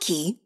Nike